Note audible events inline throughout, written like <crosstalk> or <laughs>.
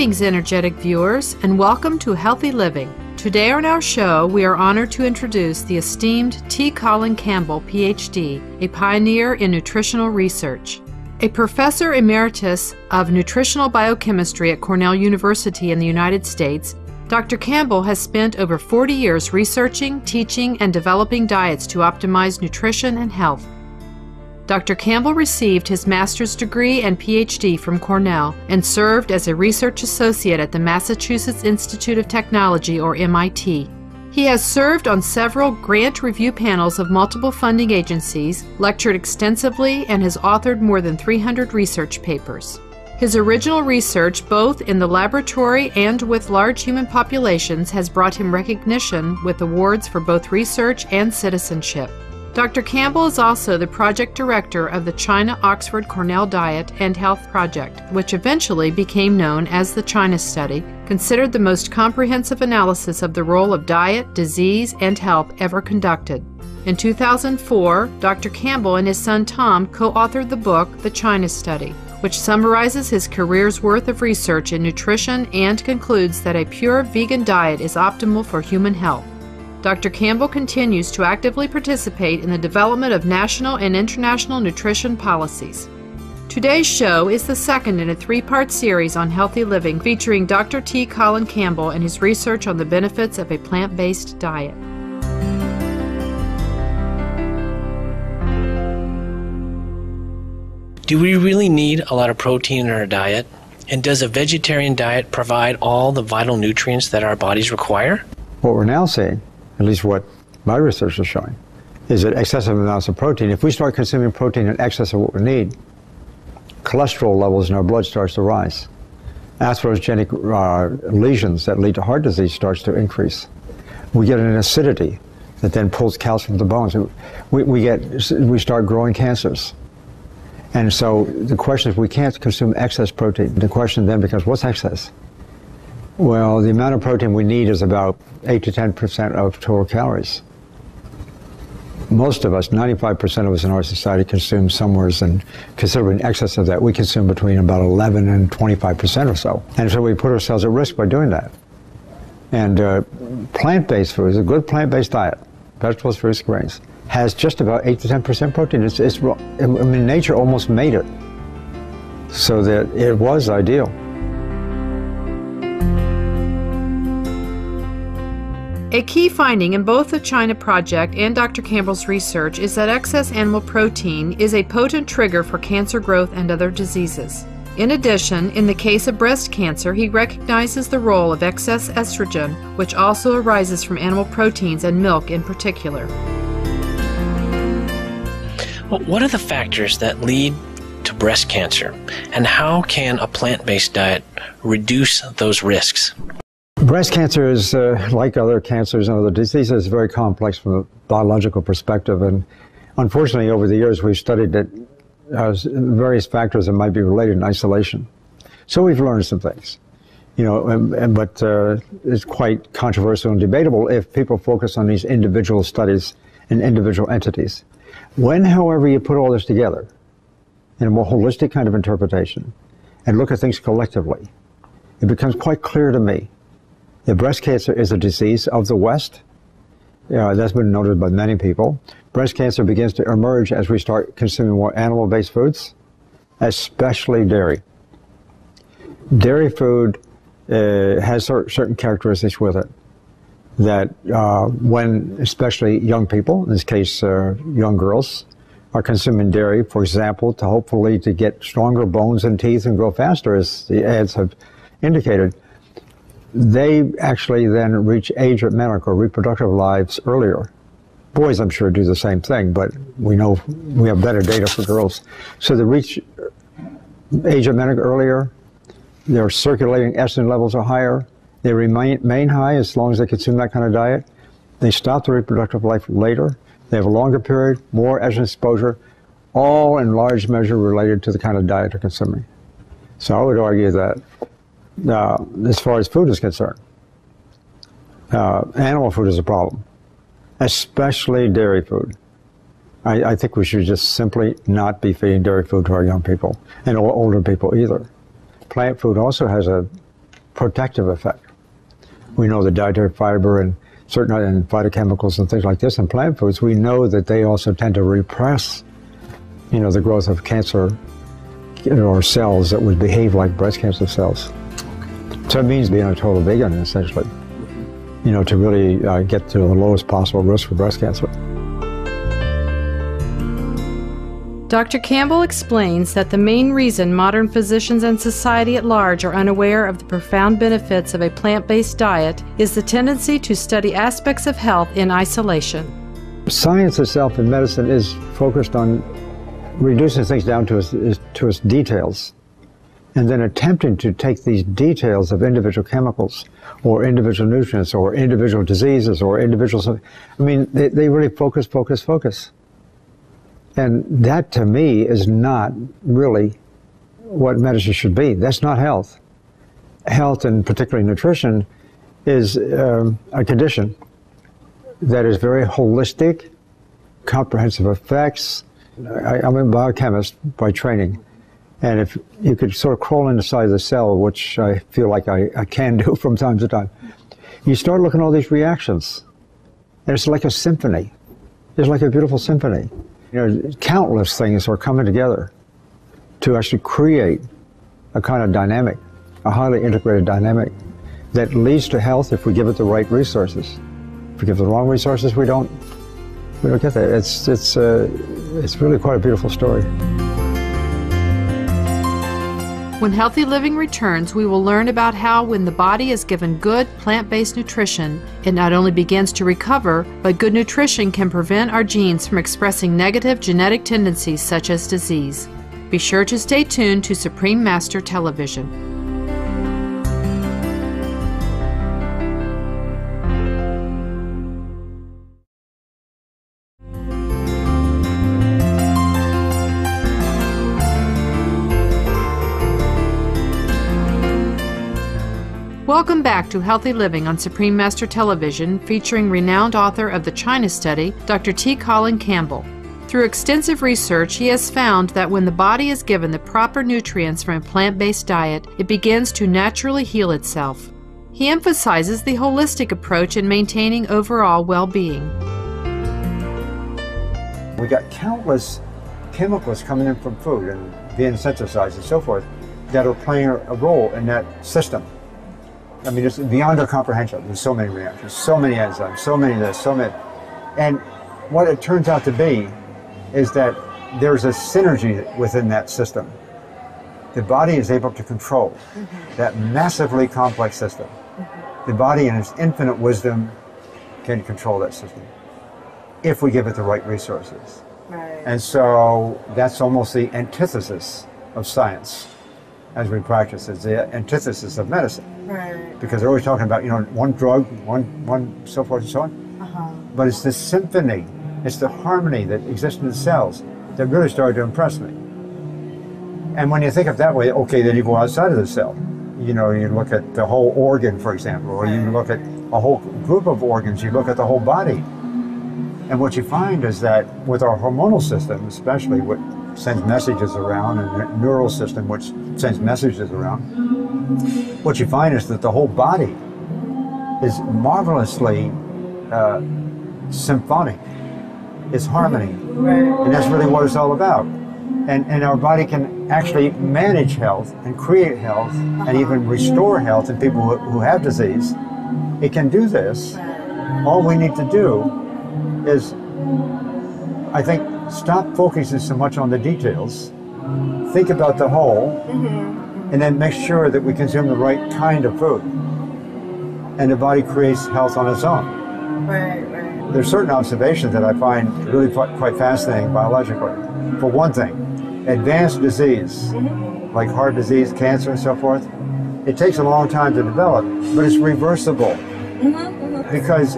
Greetings, energetic viewers, and welcome to Healthy Living. Today on our show, we are honored to introduce the esteemed T. Colin Campbell, PhD, a pioneer in nutritional research. A professor emeritus of nutritional biochemistry at Cornell University in the United States, Dr. Campbell has spent over 40 years researching, teaching, and developing diets to optimize nutrition and health. Dr. Campbell received his master's degree and PhD from Cornell and served as a research associate at the Massachusetts Institute of Technology, or MIT. He has served on several grant review panels of multiple funding agencies, lectured extensively, and has authored more than 300 research papers. His original research, both in the laboratory and with large human populations, has brought him recognition with awards for both research and citizenship. Dr. Campbell is also the project director of the China Oxford Cornell Diet and Health Project, which eventually became known as the China Study, considered the most comprehensive analysis of the role of diet, disease, and health ever conducted. In 2004, Dr. Campbell and his son Tom co authored the book The China Study, which summarizes his career's worth of research in nutrition and concludes that a pure vegan diet is optimal for human health. Dr. Campbell continues to actively participate in the development of national and international nutrition policies. Today's show is the second in a three part series on healthy living featuring Dr. T. Colin Campbell and his research on the benefits of a plant based diet. Do we really need a lot of protein in our diet? And does a vegetarian diet provide all the vital nutrients that our bodies require? What we're now seeing at least what my research is showing, is that excessive amounts of protein, if we start consuming protein in excess of what we need, cholesterol levels in our blood starts to rise. Atherogenic uh, lesions that lead to heart disease starts to increase. We get an acidity that then pulls calcium from the bones. We, we, get, we start growing cancers. And so the question is, we can't consume excess protein. The question then becomes, what's excess? Well, the amount of protein we need is about 8 to 10% of total calories. Most of us, 95% of us in our society, consume somewhere in considerably in excess of that. We consume between about 11 and 25% or so. And so we put ourselves at risk by doing that. And uh, plant-based foods, a good plant-based diet, vegetables, fruits, grains, has just about 8 to 10% protein. It's, it's, I mean, nature almost made it so that it was ideal. A key finding in both the China Project and Dr. Campbell's research is that excess animal protein is a potent trigger for cancer growth and other diseases. In addition, in the case of breast cancer, he recognizes the role of excess estrogen, which also arises from animal proteins and milk in particular. Well, what are the factors that lead to breast cancer, and how can a plant based diet reduce those risks? Breast cancer is, uh, like other cancers and other diseases, very complex from a biological perspective. And unfortunately, over the years, we've studied that uh, various factors that might be related in isolation. So we've learned some things. You know, and, and, but uh, it's quite controversial and debatable if people focus on these individual studies and individual entities. When, however, you put all this together in a more holistic kind of interpretation and look at things collectively, it becomes quite clear to me the breast cancer is a disease of the West. Yeah, that's been noted by many people. Breast cancer begins to emerge as we start consuming more animal-based foods, especially dairy. Dairy food uh, has certain characteristics with it that uh, when especially young people, in this case uh, young girls, are consuming dairy, for example, to hopefully to get stronger bones and teeth and grow faster, as the ads have indicated, they actually then reach age at menarche reproductive lives earlier. Boys, I'm sure, do the same thing, but we know we have better data for girls. So they reach age at menarche earlier, their circulating estrogen levels are higher, they remain high as long as they consume that kind of diet. They stop the reproductive life later. They have a longer period, more estrogen exposure, all in large measure related to the kind of diet they're consuming. So I would argue that uh, as far as food is concerned. Uh, animal food is a problem, especially dairy food. I, I, think we should just simply not be feeding dairy food to our young people and older people either. Plant food also has a protective effect. We know the dietary fiber and certain and phytochemicals and things like this in plant foods. We know that they also tend to repress, you know, the growth of cancer or cells that would behave like breast cancer cells. So it means being a total vegan, essentially, you know, to really uh, get to the lowest possible risk for breast cancer. Dr. Campbell explains that the main reason modern physicians and society at large are unaware of the profound benefits of a plant based diet is the tendency to study aspects of health in isolation. Science itself in medicine is focused on reducing things down to its, to its details and then attempting to take these details of individual chemicals or individual nutrients or individual diseases or individual. I mean, they, they really focus, focus, focus. And that to me is not really what medicine should be. That's not health. Health, and particularly nutrition, is um, a condition that is very holistic, comprehensive effects. I, am a biochemist by training. And if you could sort of crawl inside the cell, which I feel like I, I can do <laughs> from time to time, you start looking at all these reactions. And it's like a symphony. It's like a beautiful symphony. You know, countless things are coming together to actually create a kind of dynamic, a highly integrated dynamic that leads to health if we give it the right resources. If we give the wrong resources, we don't we don't get that. It's it's uh, it's really quite a beautiful story. When Healthy Living returns, we will learn about how, when the body is given good plant based nutrition, it not only begins to recover, but good nutrition can prevent our genes from expressing negative genetic tendencies such as disease. Be sure to stay tuned to Supreme Master Television. Welcome back to Healthy Living on Supreme Master Television, featuring renowned author of the China Study, Dr. T. Colin Campbell. Through extensive research, he has found that when the body is given the proper nutrients from a plant based diet, it begins to naturally heal itself. He emphasizes the holistic approach in maintaining overall well being. We got countless chemicals coming in from food and being synthesized and so forth that are playing a role in that system. I mean, it's beyond our comprehension. There's so many reactions, so many enzymes, so many this, so many. And what it turns out to be is that there's a synergy within that system. The body is able to control mm-hmm. that massively complex system. Mm-hmm. The body, in its infinite wisdom, can control that system if we give it the right resources. Right. And so that's almost the antithesis of science as we practice. It's the antithesis of medicine. Right. Because they're always talking about, you know, one drug, one, one, so forth and so on. Uh-huh. But it's the symphony, it's the harmony that exists in the cells that really started to impress me. And when you think of that way, okay, then you go outside of the cell. You know, you look at the whole organ, for example, or you look at a whole group of organs, you look at the whole body. And what you find is that with our hormonal system, especially what sends messages around, and the neural system, which sends messages around, what you find is that the whole body is marvelously uh, symphonic. It's harmony. And that's really what it's all about. And, and our body can actually manage health and create health and even restore health in people who, who have disease. It can do this. All we need to do is, I think, stop focusing so much on the details, think about the whole, mm-hmm. and then make sure that we consume the right kind of food. And the body creates health on its own. Right, right. There's certain observations that I find really quite fascinating biologically. For one thing, advanced disease, mm-hmm. like heart disease, cancer, and so forth, it takes a long time to develop, but it's reversible. Mm-hmm. Because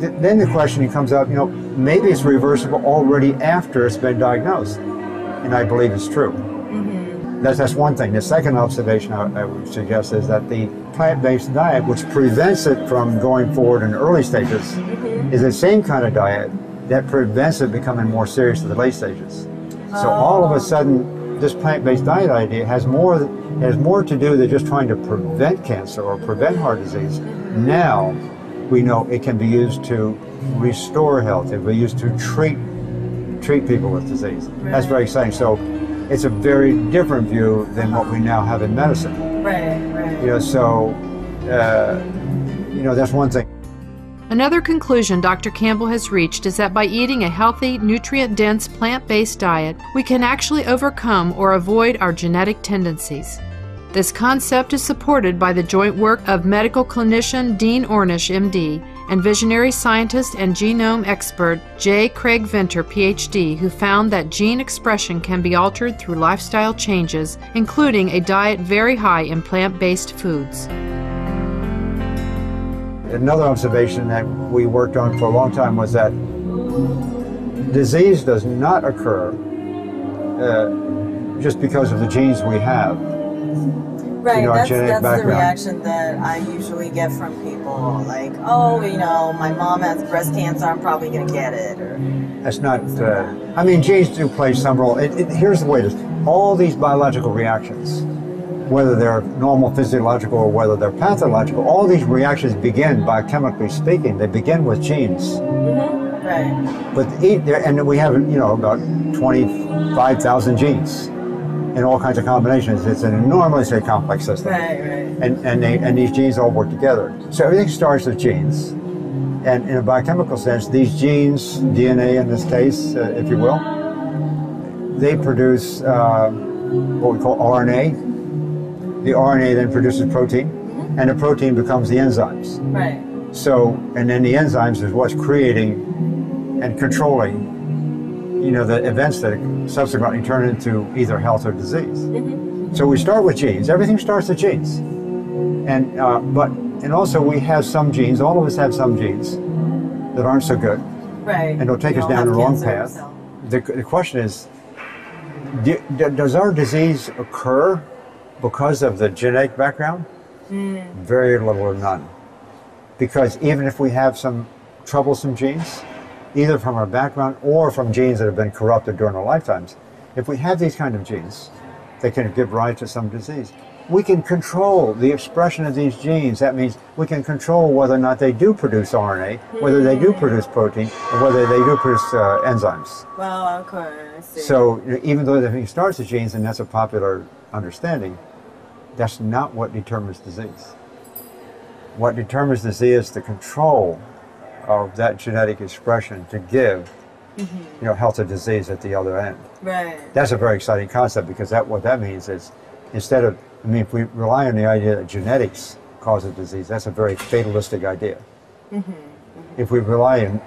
then the question comes up, you know, maybe it's reversible already after it's been diagnosed. And I believe it's true. Mm-hmm. That's, that's one thing. The second observation I, I would suggest is that the plant-based diet, which prevents it from going forward in early stages, mm-hmm. is the same kind of diet that prevents it becoming more serious in the late stages. So all of a sudden, this plant-based diet idea has more has more to do than just trying to prevent cancer or prevent heart disease. Now we know it can be used to restore health. It can be used to treat treat people with disease. Right. That's very exciting. So it's a very different view than what we now have in medicine. Right, right. You know, so uh, you know that's one thing. Another conclusion Dr. Campbell has reached is that by eating a healthy, nutrient dense plant based diet, we can actually overcome or avoid our genetic tendencies. This concept is supported by the joint work of medical clinician Dean Ornish, MD, and visionary scientist and genome expert J. Craig Venter, PhD, who found that gene expression can be altered through lifestyle changes, including a diet very high in plant based foods. Another observation that we worked on for a long time was that disease does not occur uh, just because of the genes we have. Right, you know, that's, that's the reaction that I usually get from people. Like, oh, you know, my mom has breast cancer, I'm probably going to get it. Or... That's not, uh, I mean, genes do play some role. It, it, here's the way it is all these biological reactions, whether they're normal physiological or whether they're pathological, all these reactions begin, biochemically speaking, they begin with genes. Mm-hmm. Right. But and we have, you know, about 25,000 genes in all kinds of combinations. It's an enormously complex system. Right, right. And, and, they, and these genes all work together. So everything starts with genes. And in a biochemical sense, these genes, DNA in this case, uh, if you will, they produce uh, what we call RNA. The RNA then produces protein, mm-hmm. and the protein becomes the enzymes. Right. So, and then the enzymes is what's creating and controlling you know, the events that subsequently turn into either health or disease. Mm-hmm. So we start with genes. Everything starts with genes. And, uh, but, and also we have some genes, all of us have some genes that aren't so good. Right. And it'll take we us down the wrong path. So. The, the question is, do, does our disease occur because of the genetic background? Mm. Very little or none. Because even if we have some troublesome genes, either from our background or from genes that have been corrupted during our lifetimes. If we have these kind of genes that can give rise to some disease, we can control the expression of these genes. That means we can control whether or not they do produce RNA, whether they do produce protein, or whether they do produce uh, enzymes. Well, of course. So even though everything starts with genes, and that's a popular understanding, that's not what determines disease. What determines disease is the control of that genetic expression to give mm-hmm. you know health or disease at the other end. Right. That's a very exciting concept because that what that means is instead of I mean if we rely on the idea that genetics causes disease, that's a very fatalistic idea. Mm-hmm. Mm-hmm. If we rely in,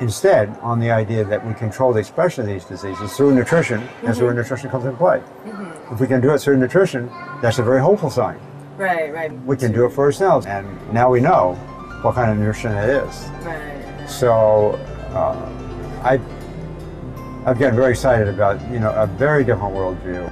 instead on the idea that we control the expression of these diseases through nutrition, mm-hmm. and through nutrition comes into play. Mm-hmm. If we can do it through nutrition, that's a very hopeful sign. Right, right. We can do it for ourselves, and now we know what kind of nutrition it is. Right. So uh, I, I've gotten very excited about, you know, a very different worldview.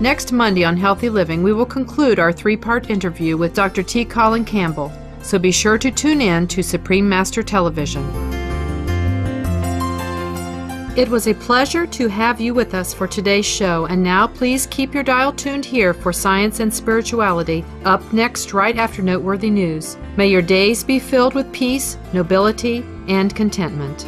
Next Monday on Healthy Living, we will conclude our three part interview with Dr. T. Colin Campbell, so be sure to tune in to Supreme Master Television. It was a pleasure to have you with us for today's show, and now please keep your dial tuned here for Science and Spirituality, up next right after Noteworthy News. May your days be filled with peace, nobility, and contentment.